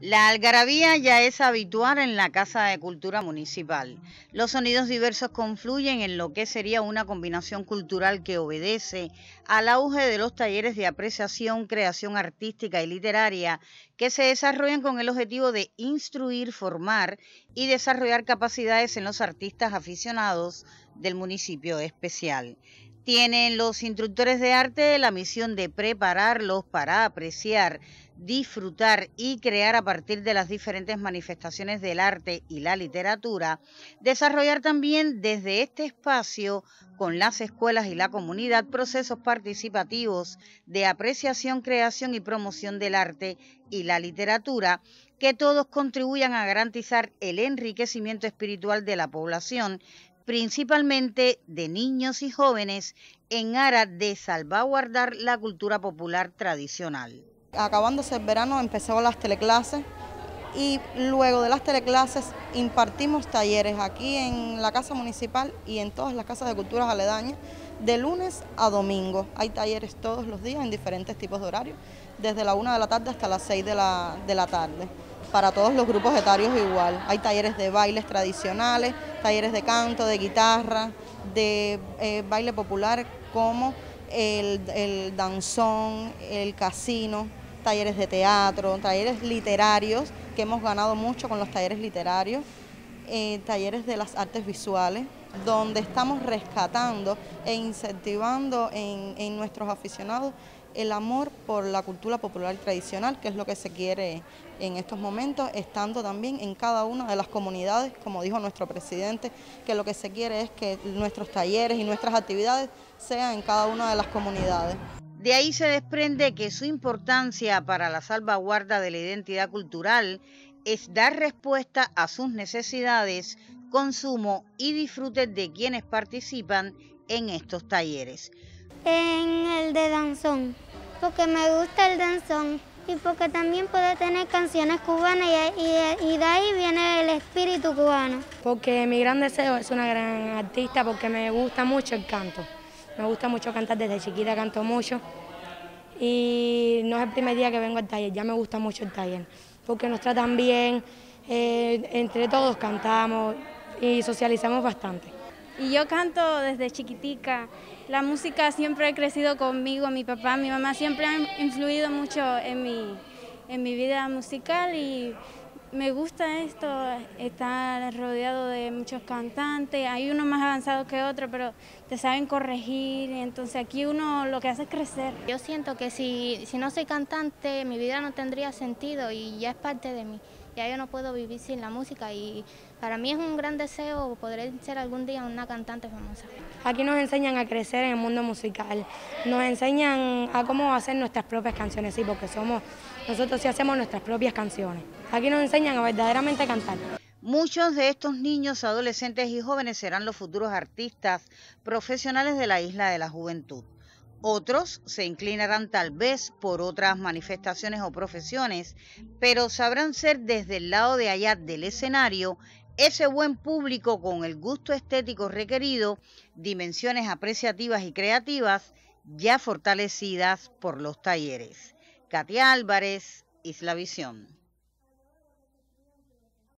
La algarabía ya es habitual en la Casa de Cultura Municipal. Los sonidos diversos confluyen en lo que sería una combinación cultural que obedece al auge de los talleres de apreciación, creación artística y literaria que se desarrollan con el objetivo de instruir, formar y desarrollar capacidades en los artistas aficionados del municipio especial. Tienen los instructores de arte la misión de prepararlos para apreciar, disfrutar y crear a partir de las diferentes manifestaciones del arte y la literatura, desarrollar también desde este espacio con las escuelas y la comunidad procesos participativos de apreciación, creación y promoción del arte y la literatura que todos contribuyan a garantizar el enriquecimiento espiritual de la población principalmente de niños y jóvenes, en aras de salvaguardar la cultura popular tradicional. Acabándose el verano empezó las teleclases y luego de las teleclases impartimos talleres aquí en la Casa Municipal y en todas las casas de culturas aledañas de lunes a domingo. Hay talleres todos los días en diferentes tipos de horarios, desde la 1 de la tarde hasta las 6 de la, de la tarde para todos los grupos etarios igual. Hay talleres de bailes tradicionales, talleres de canto, de guitarra, de eh, baile popular como el, danzón, el casino, talleres de teatro, talleres literarios, que hemos ganado mucho con los talleres literarios, talleres de las artes visuales, donde estamos rescatando e incentivando en, en nuestros aficionados el amor por la cultura popular tradicional, que es lo que se quiere en estos momentos, estando también en cada una de las comunidades, como dijo nuestro presidente, que lo que se quiere es que nuestros talleres y nuestras actividades sean en cada una de las comunidades. De ahí se desprende que su importancia para la salvaguarda de la identidad cultural es dar respuesta a sus necesidades, consumo y disfrute de quienes participan en estos talleres. En el de danzón, porque me gusta el danzón y porque también puede tener canciones cubanas y, de ahí viene el espíritu cubano. Porque mi gran deseo es una gran artista porque me gusta mucho el canto. Me gusta mucho cantar, desde chiquita canto mucho y no es el primer día que vengo al taller, ya me gusta mucho el taller, porque nos tratan bien, eh, entre todos cantamos y socializamos bastante. Y yo canto desde chiquitica. La música siempre ha crecido conmigo, mi papá, mi mamá siempre han influido mucho en mi, en mi vida musical y me gusta esto, estar rodeado de muchos cantantes, hay unos más avanzados que otros, pero te saben corregir, entonces aquí uno lo que hace es crecer. Yo siento que si, si no soy cantante, mi vida no tendría sentido y ya es parte de mí ya yo no puedo vivir sin la música y para mí es un gran deseo poder ser algún día una cantante famosa. Aquí nos enseñan a crecer en el mundo musical, nos enseñan a cómo hacer nuestras propias canciones, sí, porque somos, nosotros sí hacemos nuestras propias canciones. Aquí nos enseñan a verdaderamente cantar. Muchos de estos niños, adolescentes y jóvenes serán los futuros artistas profesionales de la isla de la juventud. Otros se inclinarán tal vez por otras manifestaciones o profesiones, pero sabrán ser desde el lado de allá del escenario ese buen público con el gusto estético requerido, dimensiones apreciativas y creativas ya fortalecidas por los talleres. Katia Álvarez, Isla Visión.